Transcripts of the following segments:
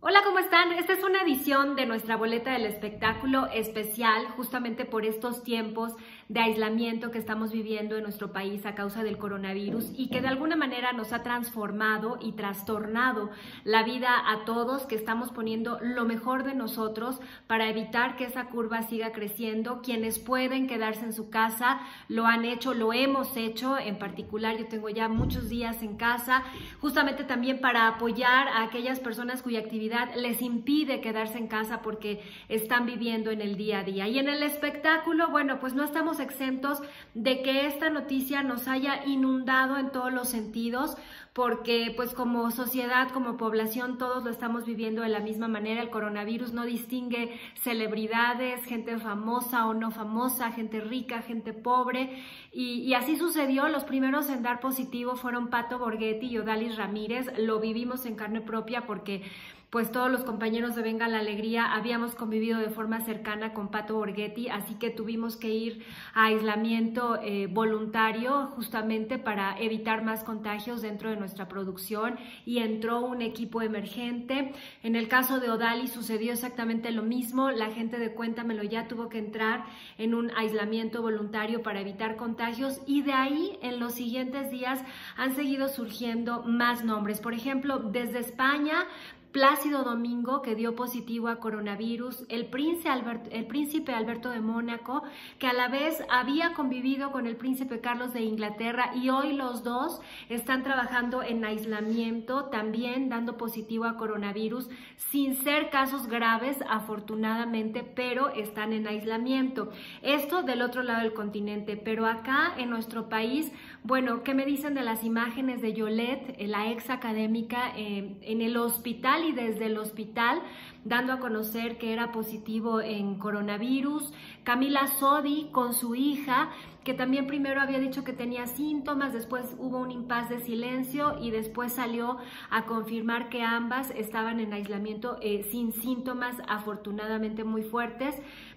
Hola, ¿cómo están? Esta es una edición de nuestra boleta del espectáculo especial justamente por estos tiempos de aislamiento que estamos viviendo en nuestro país a causa del coronavirus y que de alguna manera nos ha transformado y trastornado la vida a todos, que estamos poniendo lo mejor de nosotros para evitar que esa curva siga creciendo. Quienes pueden quedarse en su casa lo han hecho, lo hemos hecho. En particular, yo tengo ya muchos días en casa, justamente también para apoyar a aquellas personas cuya actividad les impide quedarse en casa porque están viviendo en el día a día. Y en el espectáculo, bueno, pues no estamos exentos de que esta noticia nos haya inundado en todos los sentidos porque pues como sociedad, como población, todos lo estamos viviendo de la misma manera. El coronavirus no distingue celebridades, gente famosa o no famosa, gente rica, gente pobre. Y, y así sucedió. Los primeros en dar positivo fueron Pato Borghetti y Odalis Ramírez. Lo vivimos en carne propia porque pues todos los compañeros de Venga la Alegría habíamos convivido de forma cercana con Pato Borghetti, así que tuvimos que ir a aislamiento eh, voluntario justamente para evitar más contagios dentro de nuestra producción y entró un equipo emergente. En el caso de Odali sucedió exactamente lo mismo, la gente de Cuéntamelo ya tuvo que entrar en un aislamiento voluntario para evitar contagios y de ahí en los siguientes días han seguido surgiendo más nombres. Por ejemplo, desde España Plácido Domingo, que dio positivo a coronavirus, el príncipe, Alberto, el príncipe Alberto de Mónaco, que a la vez había convivido con el príncipe Carlos de Inglaterra y hoy los dos están trabajando en aislamiento, también dando positivo a coronavirus, sin ser casos graves, afortunadamente, pero están en aislamiento. Esto del otro lado del continente, pero acá en nuestro país, bueno, ¿qué me dicen de las imágenes de Yolette, la ex académica, eh, en el hospital? Y desde el hospital dando a conocer que era positivo en coronavirus. Camila Sodi con su hija, que también primero había dicho que tenía síntomas, después hubo un impas de silencio y después salió a confirmar que ambas estaban en aislamiento eh, sin síntomas, afortunadamente muy fuertes.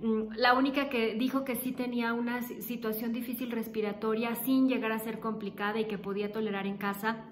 Mm, la única que dijo que sí tenía una situación difícil respiratoria sin llegar a ser complicada y que podía tolerar en casa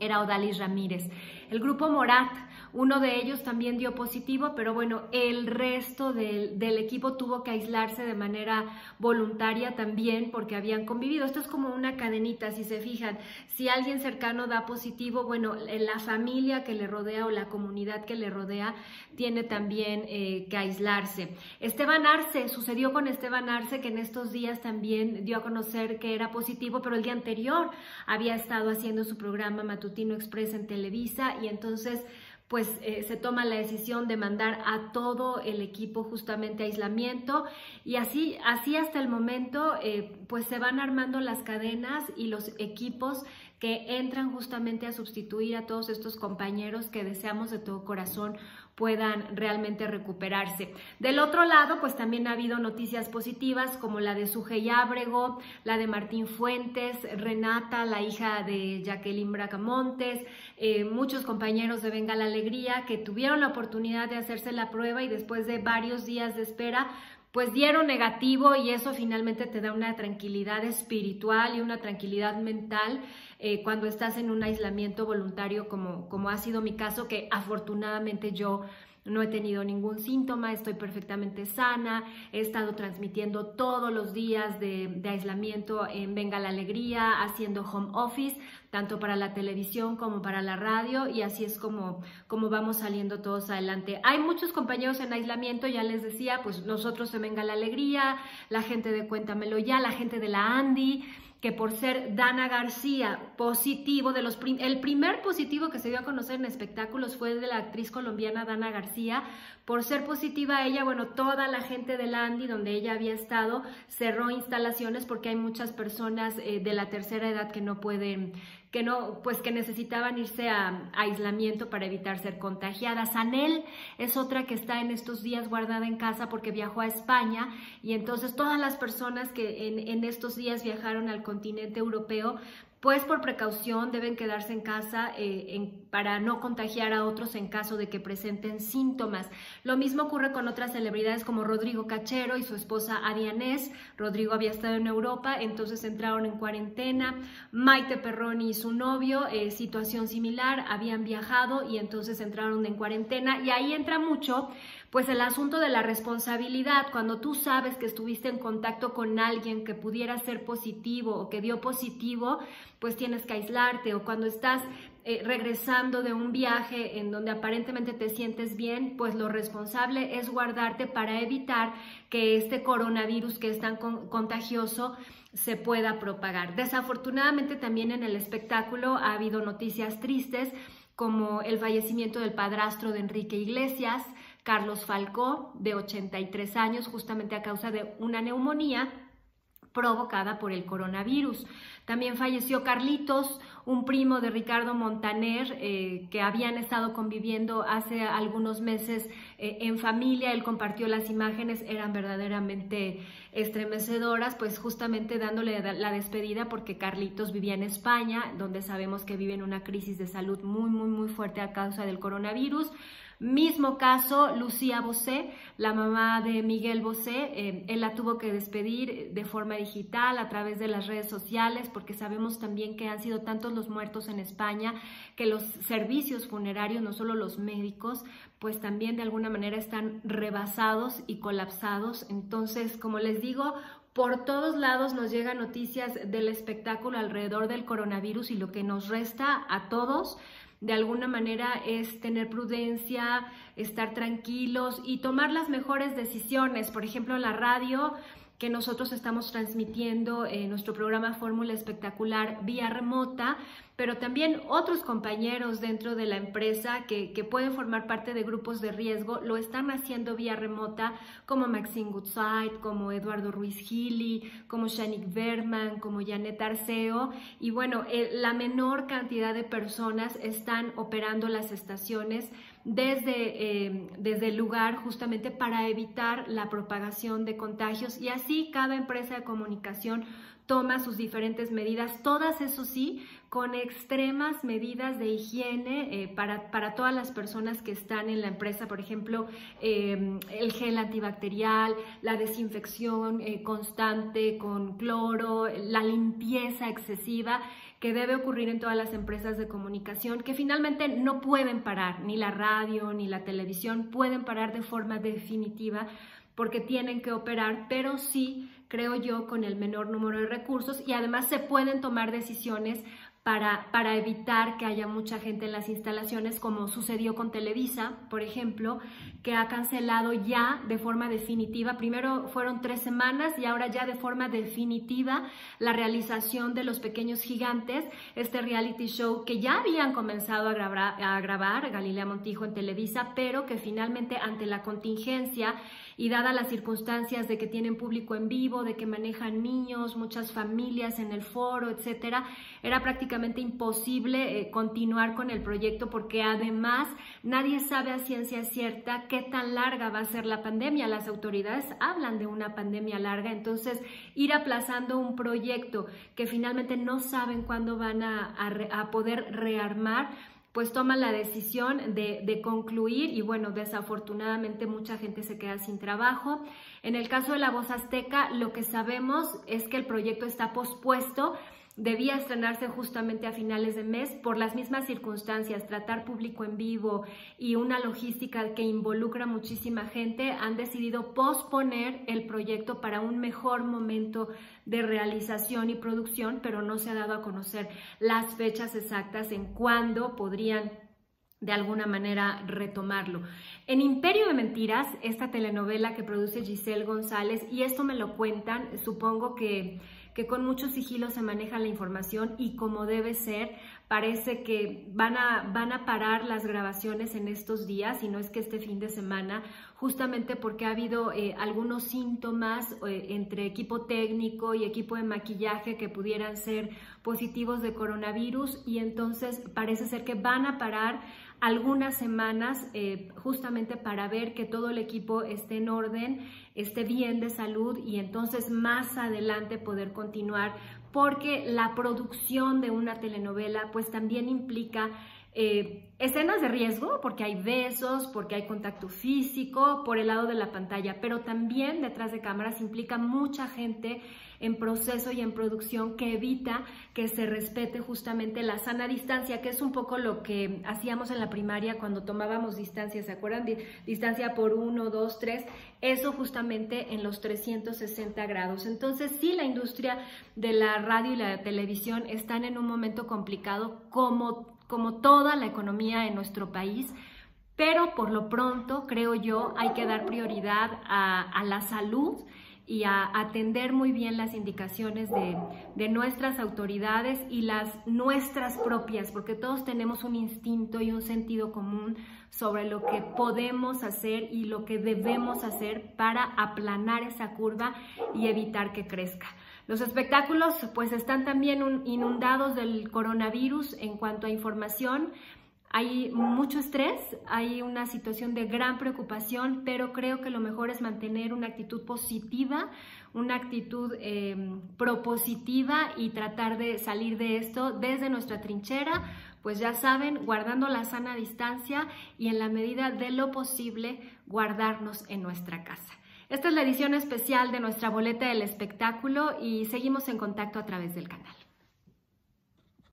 era Odalis Ramírez. El grupo Morat, uno de ellos también dio positivo, pero bueno, el resto del, equipo tuvo que aislarse de manera voluntaria también porque habían convivido. Esto es como una cadenita, si se fijan. Si alguien cercano da positivo, bueno, la familia que le rodea o la comunidad que le rodea tiene también eh, que aislarse. Esteban Arce, sucedió con Esteban Arce que en estos días también dio a conocer que era positivo, pero el día anterior había estado haciendo su programa Matutino Express en Televisa y entonces pues eh, se toma la decisión de mandar a todo el equipo justamente a aislamiento y así, así hasta el momento eh, pues se van armando las cadenas y los equipos que entran justamente a sustituir a todos estos compañeros que deseamos de todo corazón puedan realmente recuperarse. Del otro lado, pues también ha habido noticias positivas como la de Sujei Ábrego, la de Martín Fuentes, Renata, la hija de Jacqueline Bracamontes, eh, muchos compañeros de Venga la Alegría que tuvieron la oportunidad de hacerse la prueba y después de varios días de espera, pues dieron negativo y eso finalmente te da una tranquilidad espiritual y una tranquilidad mental eh, cuando estás en un aislamiento voluntario como, como ha sido mi caso, que afortunadamente yo no he tenido ningún síntoma, estoy perfectamente sana, he estado transmitiendo todos los días de, aislamiento en Venga la Alegría, haciendo home office, tanto para la televisión como para la radio, y así es como, como vamos saliendo todos adelante. Hay muchos compañeros en aislamiento, ya les decía, pues nosotros en Venga la Alegría, la gente de Cuéntamelo ya, la gente de la Andy, que por ser Dana García positivo, de los el primer positivo que se dio a conocer en espectáculos fue de la actriz colombiana Dana García, por ser positiva ella, bueno, toda la gente de Landy, donde ella había estado, cerró instalaciones porque hay muchas personas eh, de la tercera edad que no pueden que no, pues que necesitaban irse a, aislamiento para evitar ser contagiadas. Anel es otra que está en estos días guardada en casa porque viajó a España y entonces todas las personas que en, en estos días viajaron al continente europeo pues por precaución deben quedarse en casa eh, para no contagiar a otros en caso de que presenten síntomas. Lo mismo ocurre con otras celebridades como Rodrigo Cachero y su esposa Adianés. Rodrigo había estado en Europa, entonces entraron en cuarentena. Maite Perroni y su novio, eh, situación similar, habían viajado y entonces entraron en cuarentena. Y ahí entra mucho pues el asunto de la responsabilidad, cuando tú sabes que estuviste en contacto con alguien que pudiera ser positivo o que dio positivo, pues tienes que aislarte o cuando estás eh, regresando de un viaje en donde aparentemente te sientes bien, pues lo responsable es guardarte para evitar que este coronavirus que es tan contagioso se pueda propagar. Desafortunadamente también en el espectáculo ha habido noticias tristes como el fallecimiento del padrastro de Enrique Iglesias, Carlos Falcó, de 83 años, justamente a causa de una neumonía provocada por el coronavirus. También falleció Carlitos, un primo de Ricardo Montaner, eh, que habían estado conviviendo hace algunos meses eh, en familia. Él compartió las imágenes, eran verdaderamente estremecedoras, pues justamente dándole la despedida porque Carlitos vivía en España, donde sabemos que vive en una crisis de salud muy, muy, muy fuerte a causa del coronavirus. Mismo caso, Lucía Bosé, la mamá de Miguel Bosé, eh, él la tuvo que despedir de forma digital a través de las redes sociales porque sabemos también que han sido tantos los muertos en España que los servicios funerarios, no solo los médicos, pues también de alguna manera están rebasados y colapsados. Entonces, como les digo, por todos lados nos llegan noticias del espectáculo alrededor del coronavirus y lo que nos resta a todos de alguna manera es tener prudencia, estar tranquilos y tomar las mejores decisiones. Por ejemplo, la radio que nosotros estamos transmitiendo en nuestro programa Fórmula Espectacular vía remota, pero también otros compañeros dentro de la empresa que, pueden formar parte de grupos de riesgo lo están haciendo vía remota, como Maxine Goodside, como Eduardo Ruiz Gili, como Shanik Berman, como Janet Arceo. Y bueno, eh, la menor cantidad de personas están operando las estaciones desde, eh, desde el lugar justamente para evitar la propagación de contagios y así cada empresa de comunicación toma sus diferentes medidas, todas eso sí, con extremas medidas de higiene eh, para, para, todas las personas que están en la empresa, por ejemplo, em, el gel antibacterial, la desinfección eh, constante con cloro, la limpieza excesiva que debe ocurrir en todas las empresas de comunicación, que finalmente no pueden parar, ni la radio ni la televisión pueden parar de forma definitiva porque tienen que operar, pero sí, creo yo, con el menor número de recursos y además se pueden tomar decisiones para, para, evitar que haya mucha gente en las instalaciones, como sucedió con Televisa, por ejemplo, que ha cancelado ya de forma definitiva, primero fueron tres semanas y ahora ya de forma definitiva la realización de Los Pequeños Gigantes, este reality show que ya habían comenzado a grabar, a grabar Galilea Montijo en Televisa, pero que finalmente ante la contingencia y dadas las circunstancias de que tienen público en vivo, de que manejan niños, muchas familias en el foro, etcétera, era prácticamente imposible eh, continuar con el proyecto porque además nadie sabe a ciencia cierta qué tan larga va a ser la pandemia. Las autoridades hablan de una pandemia larga, entonces ir aplazando un proyecto que finalmente no saben cuándo van a, poder rearmar, pues toma la decisión de, concluir y bueno, desafortunadamente mucha gente se queda sin trabajo. En el caso de la voz azteca, lo que sabemos es que el proyecto está pospuesto debía estrenarse justamente a finales de mes por las mismas circunstancias, tratar público en vivo y una logística que involucra muchísima gente, han decidido posponer el proyecto para un mejor momento de realización y producción, pero no se ha dado a conocer las fechas exactas en cuándo podrían de alguna manera retomarlo. En Imperio de Mentiras, esta telenovela que produce Giselle González, y esto me lo cuentan, supongo que que con mucho sigilo se maneja la información y como debe ser, parece que van a, van a parar las grabaciones en estos días, y no es que este fin de semana, justamente porque ha habido eh, algunos síntomas eh, entre equipo técnico y equipo de maquillaje que pudieran ser positivos de coronavirus y entonces parece ser que van a parar algunas semanas eh, justamente para ver que todo el equipo esté en orden, esté bien de salud y entonces más adelante poder continuar porque la producción de una telenovela pues también implica eh, escenas de riesgo, porque hay besos, porque hay contacto físico por el lado de la pantalla, pero también detrás de cámaras implica mucha gente en proceso y en producción que evita que se respete justamente la sana distancia, que es un poco lo que hacíamos en la primaria cuando tomábamos distancia, ¿se acuerdan? distancia por uno, dos, tres, eso justamente en los 360 grados. Entonces sí, la industria de la radio y la televisión están en un momento complicado como como toda la economía en nuestro país, pero por lo pronto, creo yo, hay que dar prioridad a, la salud y a atender muy bien las indicaciones de, de, nuestras autoridades y las nuestras propias, porque todos tenemos un instinto y un sentido común sobre lo que podemos hacer y lo que debemos hacer para aplanar esa curva y evitar que crezca. Los espectáculos pues están también inundados del coronavirus en cuanto a información. Hay mucho estrés, hay una situación de gran preocupación, pero creo que lo mejor es mantener una actitud positiva, una actitud em, propositiva y tratar de salir de esto desde nuestra trinchera, pues ya saben, guardando la sana distancia y en la medida de lo posible guardarnos en nuestra casa. Esta es la edición especial de nuestra boleta del espectáculo y seguimos en contacto a través del canal.